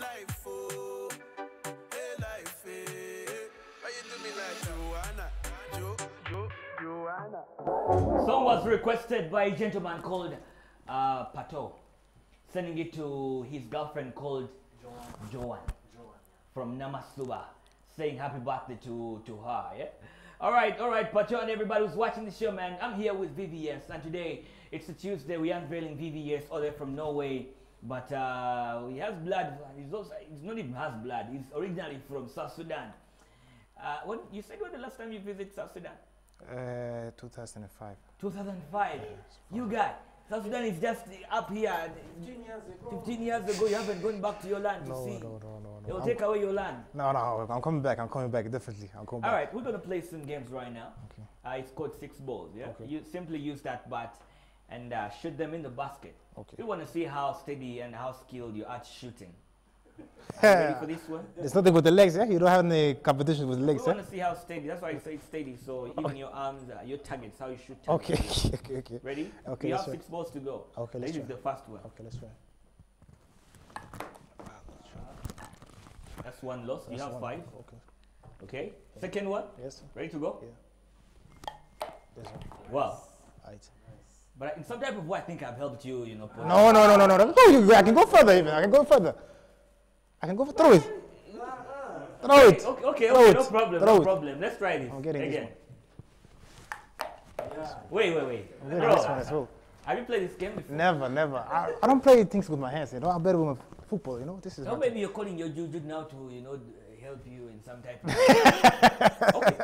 life, oh, hey life, eh. Why you do me like Joanna, Jo, Jo, Joanna? Song was requested by a gentleman called uh, Pato, sending it to his girlfriend called Joan, from Namasuba, saying happy birthday to, to her. Yeah? All right, all right, Pato and everybody who's watching the show, man. I'm here with VVS, and today it's a Tuesday. We're unveiling VVS all the way from Norway. But uh, he has blood. He's also he's not even has blood. He's originally from South Sudan. Uh, when you said when the last time you visited South Sudan? Uh, 2005. 2005. You guy, South Sudan is just up here. 15 years ago. 15 years ago, you haven't gone back to your land to No, see. no, no, no, They will I'm, take away your land. no, no, I'm coming back. I'm coming back, definitely. I'm coming All back. right, we're gonna play some games right now. Okay. Uh, it's called six balls. Yeah. Okay. You simply use that bat and uh, shoot them in the basket. Okay. We want to see how steady and how skilled you are at shooting. Are ready for this one? There's nothing with the legs, yeah? You don't have any competition with the We legs, yeah? want to see how steady. That's why I say steady. So even your arms, uh, your targets, how you shoot. Okay, targets. okay, okay. okay. Ready? Okay, You have try. six balls to go. Okay, let's This is try. the first one. Okay, let's try. That's one loss. You have one. five. Okay. Okay. Second one. Yes, sir. Ready to go? Yeah. This one. Wow. Right. But in some type of way, I think I've helped you. You know. No, no, no, no, no, no. I can go further even. I can go further. I can go for throw it. Throw Okay, it. okay, okay, okay, no problem, no problem. Let's try this I'm getting this again. Yeah. Wait, wait, wait. I'm getting Bro, this one as well. have you played this game before? Never, never. I, I don't play things with my hands, you know. I'm better with my football, you know. This is No, maybe you're calling your juju now to, you know, help you in some type of Okay.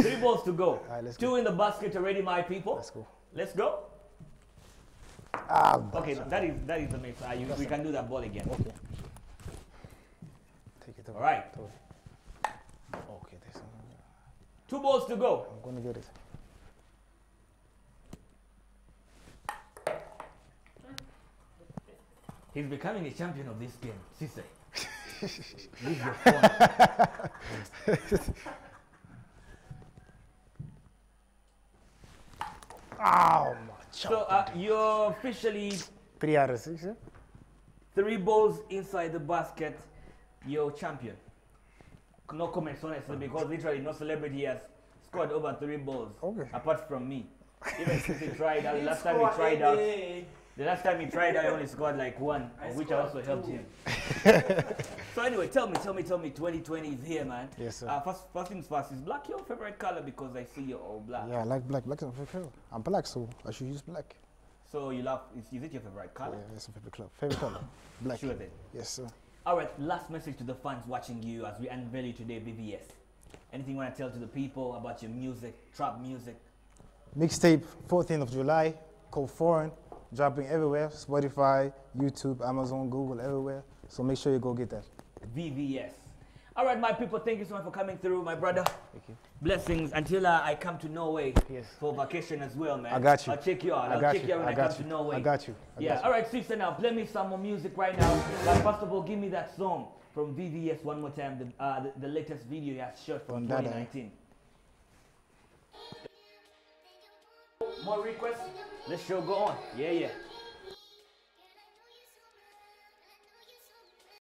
Three balls to go. Alright, let's Two in the basket already, my people. Let's go. Let's go. Ah, Okay, that is that is. Uh, you, we can do that ball again. Okay. Take it. All right. Okay, this one. Two balls to go. I'm gonna get it. He's becoming a champion of this game. Sise. Leave your phone. Oh my So uh, you're officially Three out of six, yeah? three balls inside the basket. You're champion. No comments on honestly because literally no celebrity has scored over three balls Okay. apart from me. Even since he tried out, last time he tried out, the last time he tried out, he only scored like one, I which I scored also helped him. So anyway, tell me, tell me, tell me, 2020 is here, man. Yes, sir. Uh, first, first things first, is black your favorite color because I see you're all black. Yeah, I like black. Black is my favorite color. I'm black, so I should use black. So you love, is, is it your favorite color? Yeah, it's my favorite color. Favorite color. Black. Sure then. Yes, sir. All right, last message to the fans watching you as we unveil you today, VVS. Anything you want to tell to the people about your music, trap music? Mixtape, 14th of July, called Foreign, dropping everywhere. Spotify, YouTube, Amazon, Google, everywhere. So make sure you go get that. VVS. All right, my people, thank you so much for coming through, my brother. Thank you. Blessings until uh, I come to Norway Yes. for vacation as well, man. I got you. I'll check you out. I I'll check you. you out when I I, got come you. to Norway. I got you. I yeah, got all right, sister, now play me some more music right now. But first of all, give me that song from VVS one more time, the, uh, the, the latest video he has shot from From 2019. More requests? Let's show go on. Yeah, yeah.